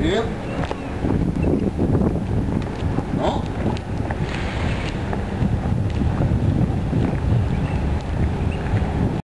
鱼。